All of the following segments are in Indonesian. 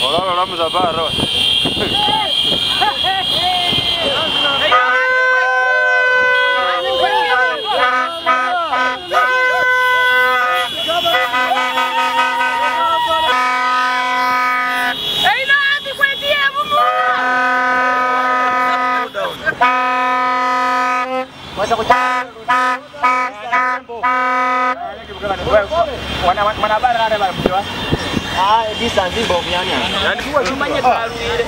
Olá, olá, meus abarros. Mana bara ada bara mjua? Ah, di sanzi bomianya. Dan gua cumanya ah. baru ini.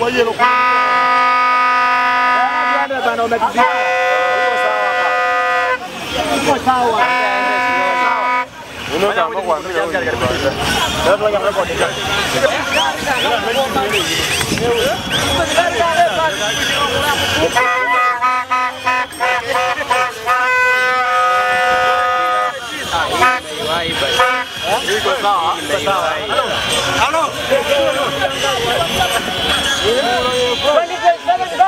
Gua yelo. Ada bana umetizia. Uko sawa. Unaona mambo kwa ndio. Ndio tunafanya kwa Halo. Halo. Balik balik balik.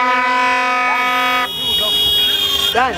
done.